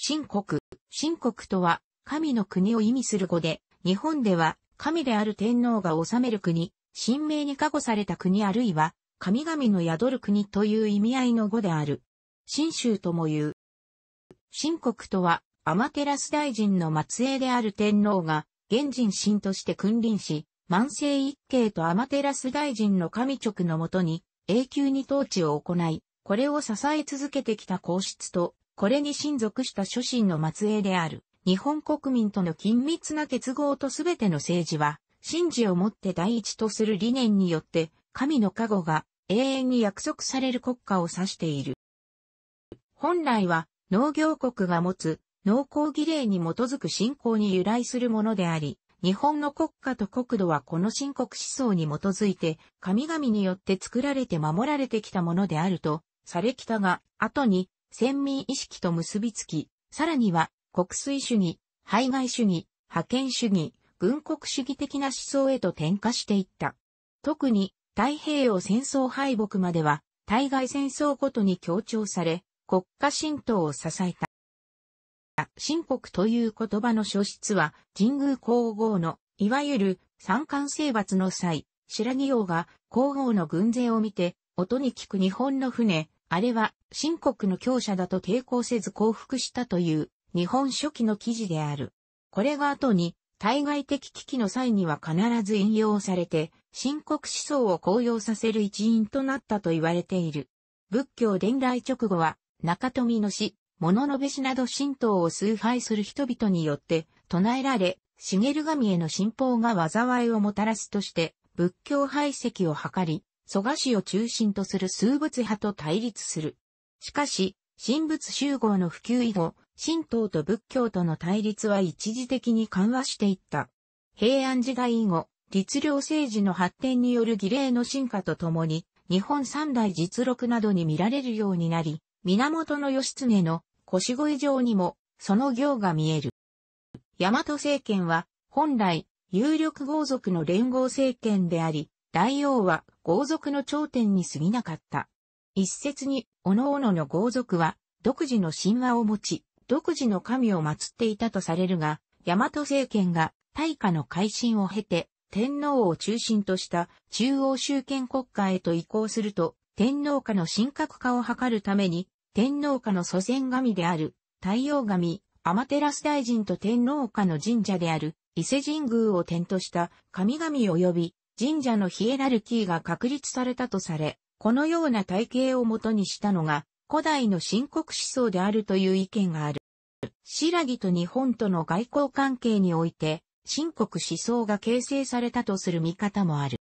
神国。神国とは、神の国を意味する語で、日本では、神である天皇が治める国、神明に加護された国あるいは、神々の宿る国という意味合いの語である。神州とも言う。神国とは、アマテラス大臣の末裔である天皇が、現人神として君臨し、万世一系とアマテラス大臣の神直のもとに、永久に統治を行い、これを支え続けてきた皇室と、これに親族した諸神の末裔である、日本国民との緊密な結合とすべての政治は、神事をもって第一とする理念によって、神の加護が永遠に約束される国家を指している。本来は農業国が持つ農耕儀礼に基づく信仰に由来するものであり、日本の国家と国土はこの申告思想に基づいて神々によって作られて守られてきたものであるとされきたが、後に先民意識と結びつき、さらには国粋主義、排外主義、派遣主義、軍国主義的な思想へと転化していった。特に太平洋戦争敗北までは、対外戦争ごとに強調され、国家神道を支えた。神国という言葉の書出は、神宮皇后の、いわゆる三冠征伐の際、白木王が皇后の軍勢を見て、音に聞く日本の船、あれは、新国の強者だと抵抗せず降伏したという、日本初期の記事である。これが後に、対外的危機の際には必ず引用されて、新国思想を高揚させる一因となったと言われている。仏教伝来直後は、中富の死、物のべしなど神道を崇拝する人々によって唱えられ、茂神への信奉が災いをもたらすとして、仏教排斥を図り、蘇我氏を中心とする数仏派と対立する。しかし、神仏集合の普及以後、神道と仏教との対立は一時的に緩和していった。平安時代以後、律令政治の発展による儀礼の進化とともに、日本三代実録などに見られるようになり、源義経の腰越状にもその行が見える。大和政権は本来有力豪族の連合政権であり、大王は豪族の頂点に過ぎなかった。一説に、各々の豪族は、独自の神話を持ち、独自の神を祀っていたとされるが、大和政権が大化の改新を経て、天皇を中心とした中央集権国家へと移行すると、天皇家の神格化を図るために、天皇家の祖先神である太陽神、アマテラス大臣と天皇家の神社である伊勢神宮を点とした神々及び神社のヒエラルキーが確立されたとされ、このような体系をもとにしたのが、古代の深刻思想であるという意見がある。白木と日本との外交関係において、深刻思想が形成されたとする見方もある。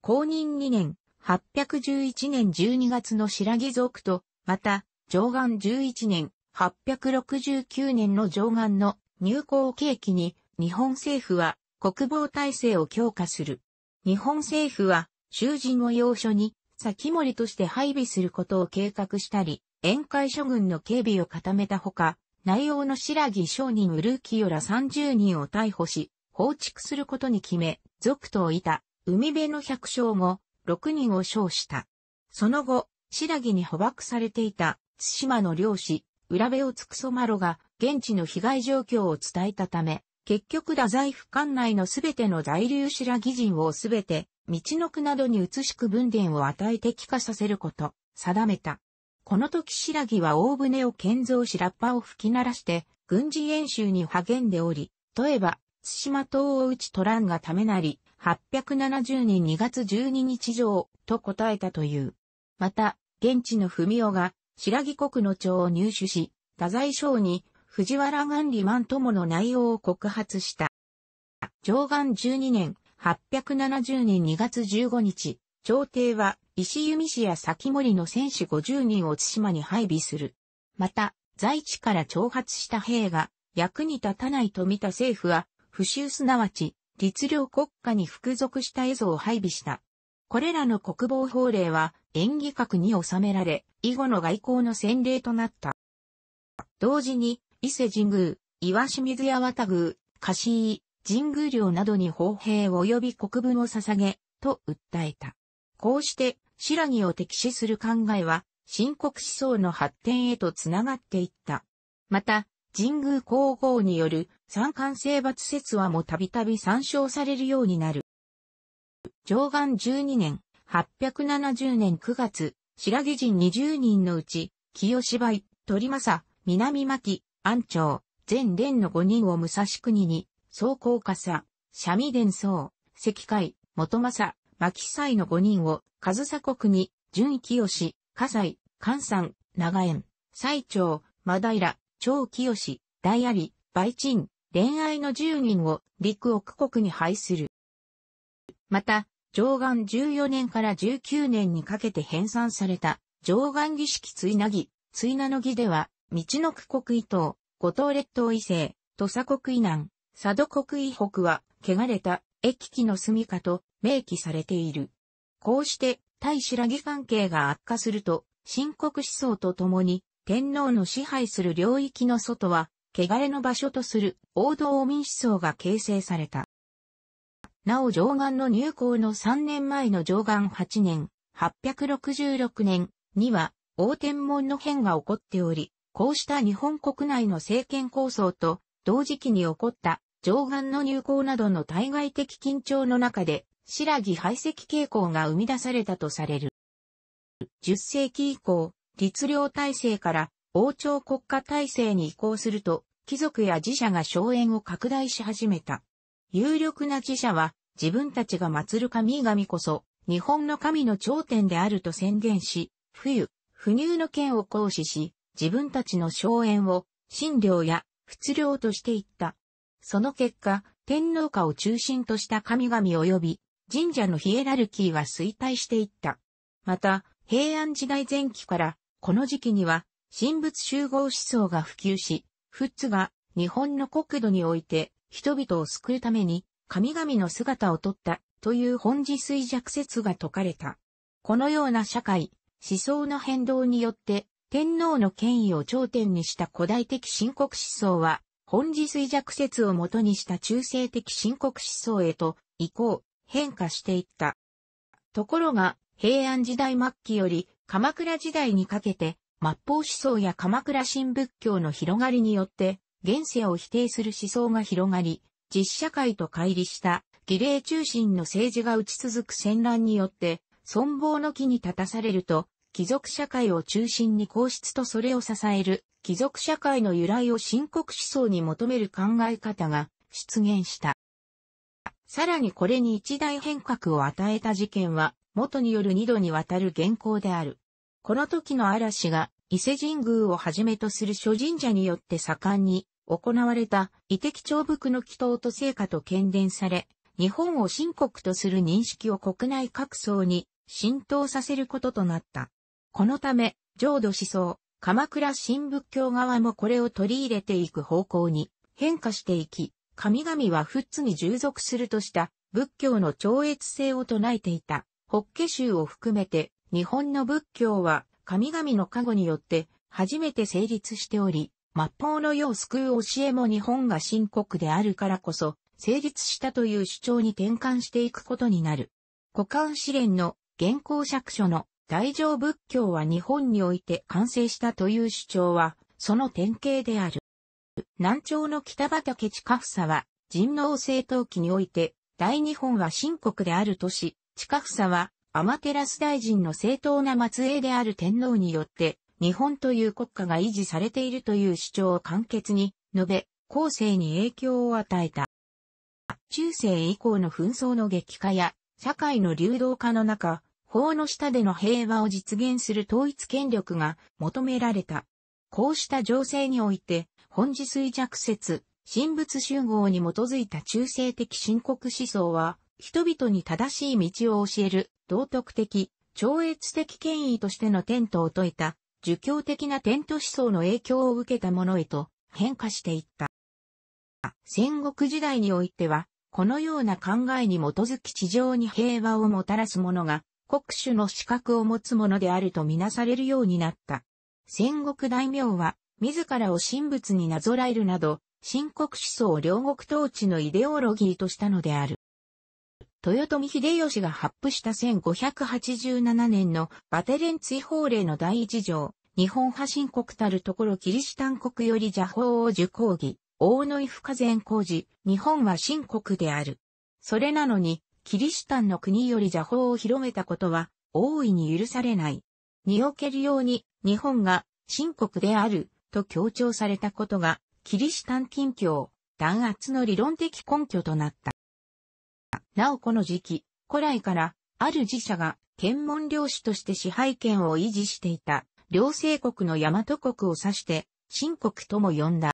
公認2年、811年12月の白木族と、また、上岸11年、869年の上岸の入港契機に、日本政府は国防体制を強化する。日本政府は、囚人を要所に、先森として配備することを計画したり、宴会諸軍の警備を固めたほか、内容の白木商人ウルーキヨら30人を逮捕し、放逐することに決め、族といた、海辺の百姓後、6人を称した。その後、白木に捕獲されていた、津島の漁師、浦部をつくそまろが、現地の被害状況を伝えたため、結局太宰府管内のすべての在留白木人をすべて、道の区などに移しく分田を与えて帰化させること、定めた。この時白木は大船を建造しラッパを吹き鳴らして、軍事演習に励んでおり、例えば、津島島を打ち取らんがためなり、870年2月12日上、と答えたという。また、現地の文雄が、白木国の帳を入手し、太宰省に藤原元利万友の内容を告発した。上岸12年、870年2月15日、朝廷は石弓氏や先森の戦士50人を津島に配備する。また、在地から挑発した兵が役に立たないと見た政府は、不習すなわち、律令国家に服属した絵図を配備した。これらの国防法令は演技閣に収められ、以後の外交の先例となった。同時に、伊勢神宮、岩清水八幡宮、貸井、神宮領などに砲兵及び国分を捧げ、と訴えた。こうして、白木を敵視する考えは、新国思想の発展へとつながっていった。また、神宮皇后による三冠征伐説話もたびたび参照されるようになる。上元12年、870年9月、白木人20人のうち、清芝居、鳥政、南牧、安長、全連の5人を武蔵国に、総高笠、三味伝宗、石海、元政、牧祭の5人を、上総国に、純清、葛西、関山、長園、最長、真平、長清、大有、梅鎮、恋愛の10人を陸奥国に配する。また、上岸14年から19年にかけて編纂された上岸儀式追なぎ、追なの儀では、道の区国伊東、五島列島異性、土佐国以南、佐渡国以北は、汚れた、駅機の住処と明記されている。こうして、対白木関係が悪化すると、新国思想とともに、天皇の支配する領域の外は、汚れの場所とする王道民思想が形成された。なお上岸の入港の3年前の上岸8年、866年には、大天文の変が起こっており、こうした日本国内の政権構想と同時期に起こった上岸の入港などの対外的緊張の中で、白木排斥傾向が生み出されたとされる。10世紀以降、律令体制から王朝国家体制に移行すると、貴族や自社が荘園を拡大し始めた。有力な自社は、自分たちが祀る神々こそ、日本の神の頂点であると宣言し、冬、不入の権を行使し、自分たちの荘園を、神領や仏領としていった。その結果、天皇家を中心とした神々及び、神社のヒエラルキーは衰退していった。また、平安時代前期から、この時期には、神仏集合思想が普及し、フッツが日本の国土において人々を救うために神々の姿をとったという本自衰弱説が説かれた。このような社会、思想の変動によって天皇の権威を頂点にした古代的深刻思想は本自衰弱説をもとにした中世的深刻思想へと移行、変化していった。ところが平安時代末期より鎌倉時代にかけて末法思想や鎌倉新仏教の広がりによって、現世を否定する思想が広がり、実社会と乖離した儀礼中心の政治が打ち続く戦乱によって、存亡の木に立たされると、貴族社会を中心に皇室とそれを支える、貴族社会の由来を深刻思想に求める考え方が出現した。さらにこれに一大変革を与えた事件は、元による二度にわたる原稿である。この時の嵐が伊勢神宮をはじめとする諸神社によって盛んに行われた異的長福の祈祷と成果と懸伝され、日本を新国とする認識を国内各層に浸透させることとなった。このため、浄土思想、鎌倉新仏教側もこれを取り入れていく方向に変化していき、神々は仏に従属するとした仏教の超越性を唱えていた、法華宗を含めて日本の仏教は神々の加護によって初めて成立しており、末法の世を救う教えも日本が深刻であるからこそ成立したという主張に転換していくことになる。古漢試練の現行釈書の大乗仏教は日本において完成したという主張は、その典型である。南朝の北畠近房は、人王政党期において、大日本は新国である都市、近房は、アマテラス大臣の正当な末裔である天皇によって、日本という国家が維持されているという主張を簡潔に述べ、後世に影響を与えた。中世以降の紛争の激化や、社会の流動化の中、法の下での平和を実現する統一権力が求められた。こうした情勢において、本自衰弱説、神仏集合に基づいた中世的深刻思想は、人々に正しい道を教える道徳的、超越的権威としてのテントを説いた、儒教的なテント思想の影響を受けたものへと変化していった。戦国時代においては、このような考えに基づき地上に平和をもたらす者が、国主の資格を持つ者であるとみなされるようになった。戦国大名は、自らを神仏になぞらえるなど、新国思想を両国統治のイデオロギーとしたのである。豊臣秀吉が発布した1587年のバテレン追放令の第一条、日本派新国たるところキリシタン国より邪法を受講義、大野井不可前工事、日本は新国である。それなのに、キリシタンの国より邪法を広めたことは、大いに許されない。におけるように、日本が新国である、と強調されたことが、キリシタン近況、弾圧の理論的根拠となった。なおこの時期、古来から、ある自社が、検問領主として支配権を維持していた、両西国の大和国を指して、新国とも呼んだ。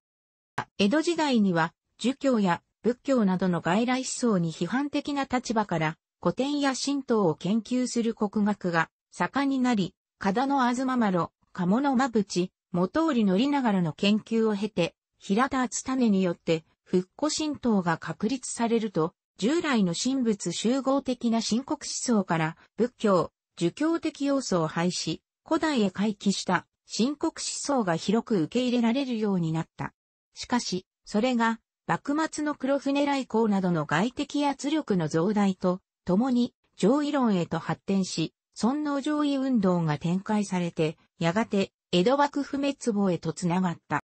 江戸時代には、儒教や仏教などの外来思想に批判的な立場から、古典や神道を研究する国学が盛んになり、加の東丸、鴨の間淵、元織乗りながらの研究を経て、平田厚種によって復古神道が確立されると、従来の神仏集合的な深刻思想から仏教、儒教的要素を廃し、古代へ回帰した深刻思想が広く受け入れられるようになった。しかし、それが、幕末の黒船来航などの外的圧力の増大と、共に上位論へと発展し、尊皇上位運動が展開されて、やがて江戸幕府滅亡へとつながった。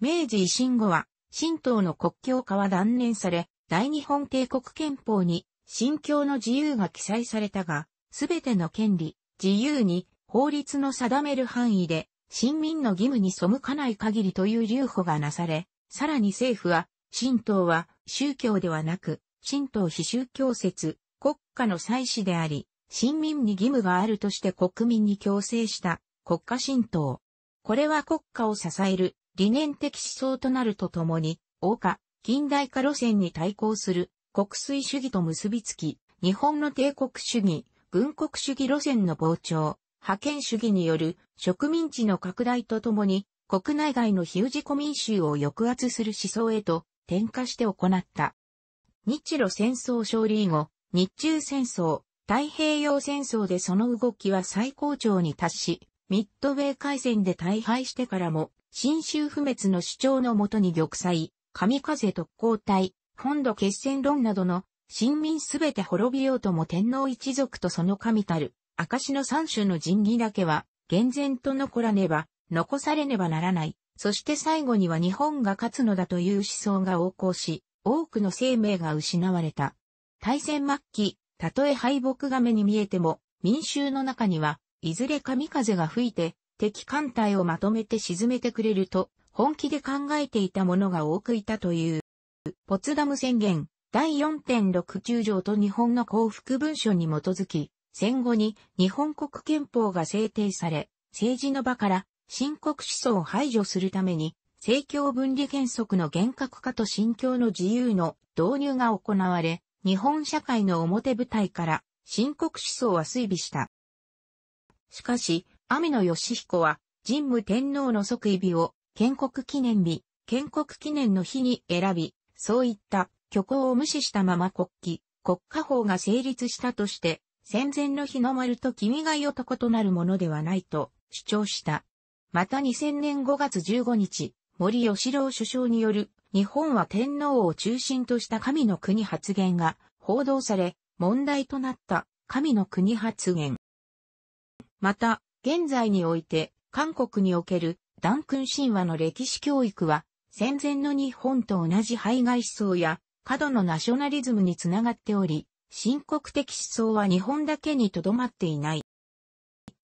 明治維新後は、神道の国境化は断念され、大日本帝国憲法に、信教の自由が記載されたが、すべての権利、自由に、法律の定める範囲で、市民の義務に背かない限りという留保がなされ、さらに政府は、神道は宗教ではなく、神道非宗教説、国家の祭祀であり、市民に義務があるとして国民に強制した国家神道。これは国家を支える理念的思想となるとともに、王家、近代化路線に対抗する国粋主義と結びつき、日本の帝国主義、軍国主義路線の膨張、派遣主義による植民地の拡大とともに、国内外の非氏古民衆を抑圧する思想へと転化して行った。日露戦争勝利後、日中戦争、太平洋戦争でその動きは最高潮に達し、ミッドウェー海戦で大敗してからも、新州不滅の主張のもとに玉砕、神風特攻隊、本土決戦論などの、新民すべて滅びようとも天皇一族とその神たる、証の三種の神器だけは、厳然と残らねば、残されねばならない。そして最後には日本が勝つのだという思想が横行し、多くの生命が失われた。大戦末期、たとえ敗北が目に見えても、民衆の中には、いずれ神風が吹いて、敵艦隊をまとめて沈めてくれると、本気で考えていた者が多くいたという。ポツダム宣言、第4.69条と日本の幸福文書に基づき、戦後に日本国憲法が制定され、政治の場から新国思想を排除するために、政教分離原則の厳格化と信教の自由の導入が行われ、日本社会の表舞台から新国思想は追尾した。しかし、網野義彦は、神武天皇の即位日を建国記念日、建国記念の日に選び、そういった虚構を無視したまま国旗、国家法が成立したとして、戦前の日の丸と君が代男となるものではないと主張した。また2000年5月15日、森喜朗首相による日本は天皇を中心とした神の国発言が報道され、問題となった神の国発言。また、現在において、韓国におけるダンクン神話の歴史教育は、戦前の日本と同じ排外思想や過度のナショナリズムにつながっており、深刻的思想は日本だけにとどまっていない。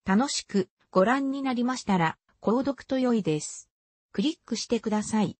楽しくご覧になりましたら、購読と良いです。クリックしてください。